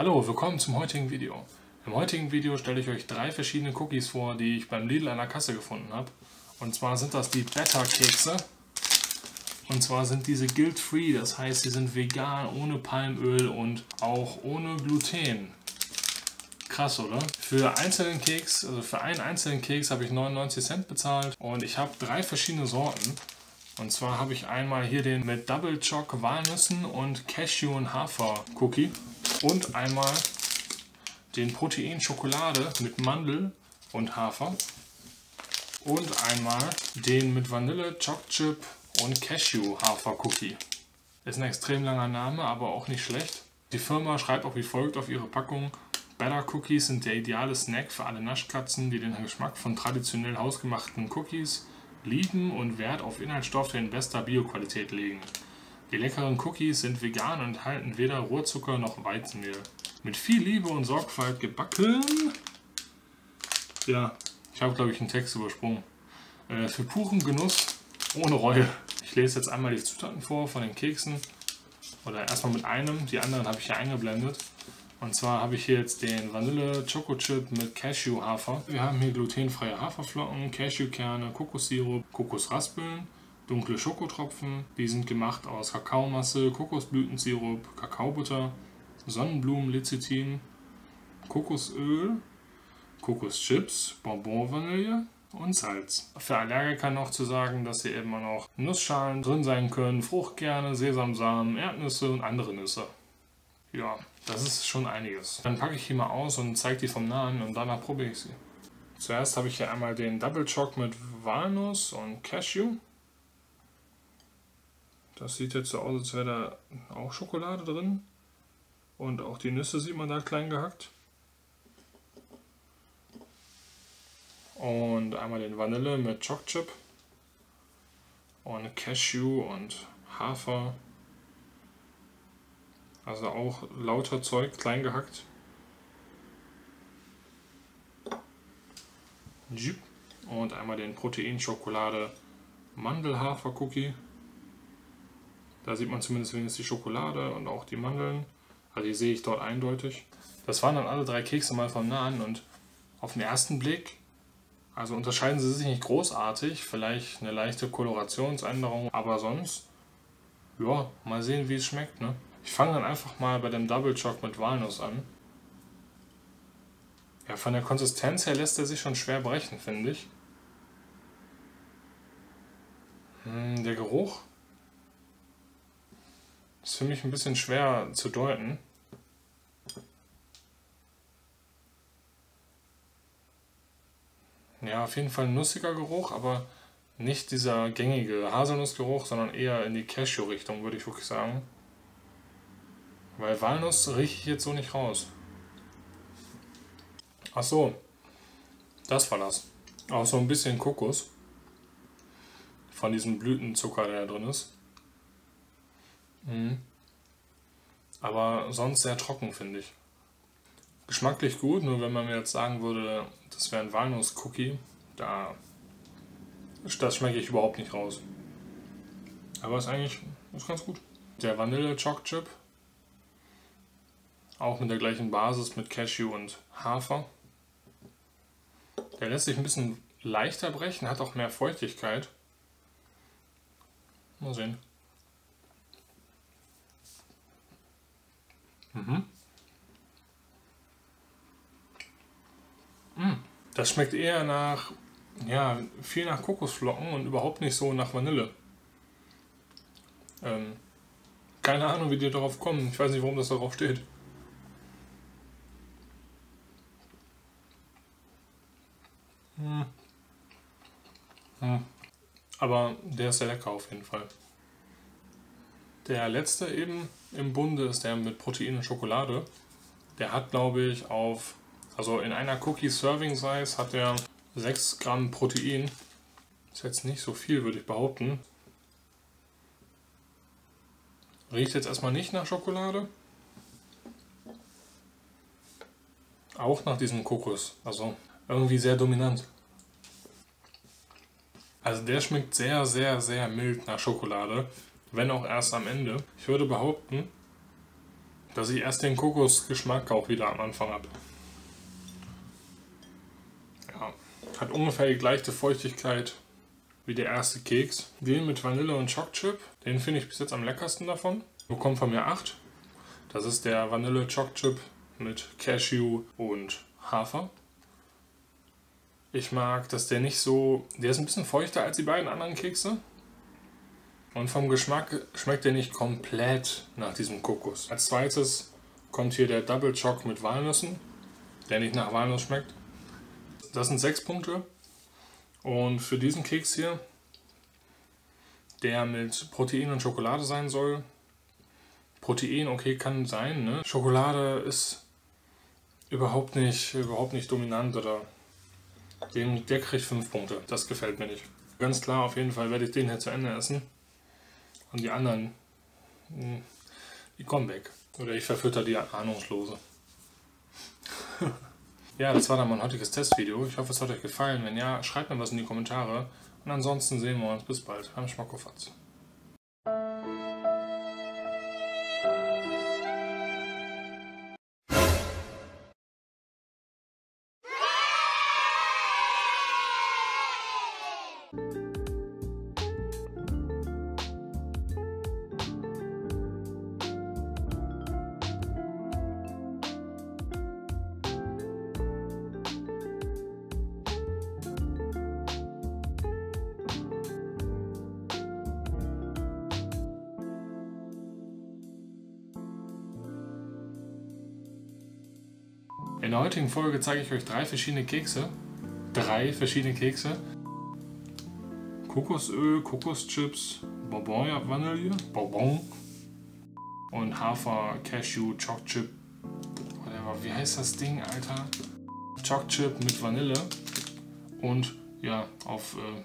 Hallo, willkommen zum heutigen Video. Im heutigen Video stelle ich euch drei verschiedene Cookies vor, die ich beim Lidl an der Kasse gefunden habe. Und zwar sind das die Better-Kekse. Und zwar sind diese guilt-free, das heißt, sie sind vegan, ohne Palmöl und auch ohne Gluten. Krass, oder? Für einzelnen Keks, also für einen einzelnen Keks habe ich 99 Cent bezahlt und ich habe drei verschiedene Sorten. Und zwar habe ich einmal hier den mit Double Choc Walnüssen und Cashew und Hafer Cookie und einmal den Protein Schokolade mit Mandel und Hafer und einmal den mit Vanille Choc Chip und Cashew Hafer Cookie. Ist ein extrem langer Name, aber auch nicht schlecht. Die Firma schreibt auch wie folgt auf ihre Packung. Better Cookies sind der ideale Snack für alle Naschkatzen, die den Geschmack von traditionell hausgemachten Cookies lieben und Wert auf Inhaltsstoffe in bester Bioqualität legen. Die leckeren Cookies sind vegan und enthalten weder Rohrzucker noch Weizenmehl. Mit viel Liebe und Sorgfalt gebacken. Ja, ich habe glaube ich einen Text übersprungen. Äh, für puren Genuss ohne Reue. Ich lese jetzt einmal die Zutaten vor von den Keksen. Oder erstmal mit einem, die anderen habe ich hier eingeblendet. Und zwar habe ich hier jetzt den Vanille Choco Chip mit Cashew Hafer. Wir haben hier glutenfreie Haferflocken, Cashewkerne, Kokossirup, Kokosraspeln, dunkle Schokotropfen. Die sind gemacht aus Kakaomasse, Kokosblütensirup, Kakaobutter, Sonnenblumenlecithin, Kokosöl, Kokoschips, Bonbonvanille und Salz. Für Allergiker noch zu sagen, dass hier eben auch Nussschalen drin sein können, Fruchtkerne, Sesamsamen, Erdnüsse und andere Nüsse. Ja, das ist schon einiges. Dann packe ich die mal aus und zeige die vom Nahen und danach probiere ich sie. Zuerst habe ich hier einmal den Double Choc mit Walnuss und Cashew. Das sieht jetzt so aus, als wäre da auch Schokolade drin. Und auch die Nüsse sieht man da klein gehackt. Und einmal den Vanille mit Choc Chip. Und Cashew und Hafer. Also auch lauter Zeug, klein gehackt. Und einmal den Proteinschokolade Mandelhafer Cookie. Da sieht man zumindest wenigstens die Schokolade und auch die Mandeln. Also die sehe ich dort eindeutig. Das waren dann alle drei Kekse mal vom Nahen und auf den ersten Blick, also unterscheiden sie sich nicht großartig, vielleicht eine leichte Kolorationsänderung, aber sonst, ja, mal sehen wie es schmeckt, ne? Ich fange dann einfach mal bei dem Double Choc mit Walnuss an. Ja, von der Konsistenz her lässt er sich schon schwer brechen, finde ich. Hm, der Geruch ist für mich ein bisschen schwer zu deuten. Ja, auf jeden Fall ein nussiger Geruch, aber nicht dieser gängige Haselnussgeruch, sondern eher in die Cashew-Richtung, würde ich wirklich sagen. Weil Walnuss rieche ich jetzt so nicht raus. Ach so, das war das. Auch so ein bisschen Kokos. Von diesem Blütenzucker, der da drin ist. Mhm. Aber sonst sehr trocken, finde ich. Geschmacklich gut, nur wenn man mir jetzt sagen würde, das wäre ein Walnuss-Cookie, da das schmecke ich überhaupt nicht raus. Aber ist eigentlich ist ganz gut. Der Vanille Choc Chip auch mit der gleichen Basis mit Cashew und Hafer. Der lässt sich ein bisschen leichter brechen, hat auch mehr Feuchtigkeit. Mal sehen. Mhm. Mm, das schmeckt eher nach, ja, viel nach Kokosflocken und überhaupt nicht so nach Vanille. Ähm, keine Ahnung, wie die darauf kommen. Ich weiß nicht, warum das darauf steht. Hm. Hm. Aber der ist sehr lecker auf jeden Fall. Der letzte eben im Bunde ist der mit Protein und Schokolade. Der hat, glaube ich, auf, also in einer Cookie Serving Size hat er 6 Gramm Protein. Ist jetzt nicht so viel, würde ich behaupten. Riecht jetzt erstmal nicht nach Schokolade. Auch nach diesem Kokos. Also irgendwie sehr dominant. Also der schmeckt sehr, sehr, sehr mild nach Schokolade, wenn auch erst am Ende. Ich würde behaupten, dass ich erst den Kokosgeschmack auch wieder am Anfang habe. Ja, hat ungefähr die gleiche Feuchtigkeit wie der erste Keks. Den mit Vanille und Choc-Chip, den finde ich bis jetzt am leckersten davon. Bekommt von mir 8. Das ist der Vanille Choc-Chip mit Cashew und Hafer. Ich mag, dass der nicht so. Der ist ein bisschen feuchter als die beiden anderen Kekse. Und vom Geschmack schmeckt der nicht komplett nach diesem Kokos. Als zweites kommt hier der Double Choc mit Walnüssen, der nicht nach Walnuss schmeckt. Das sind sechs Punkte. Und für diesen Keks hier, der mit Protein und Schokolade sein soll, Protein, okay, kann sein, ne? Schokolade ist überhaupt nicht, überhaupt nicht dominant oder den, der kriegt 5 Punkte. Das gefällt mir nicht. Ganz klar, auf jeden Fall werde ich den hier zu Ende essen. Und die anderen, hm, die kommen weg. Oder ich verfütter die Ahnungslose. ja, das war dann mein heutiges Testvideo. Ich hoffe, es hat euch gefallen. Wenn ja, schreibt mir was in die Kommentare. Und ansonsten sehen wir uns. Bis bald. Am Schmackofatz. In der heutigen Folge zeige ich euch drei verschiedene Kekse. Drei verschiedene Kekse. Kokosöl, Kokoschips, Bonbon Vanille, Bonbon und Hafer, Cashew, Choc Chip. Whatever. Wie heißt das Ding, Alter? Choc Chip mit Vanille und ja, auf äh,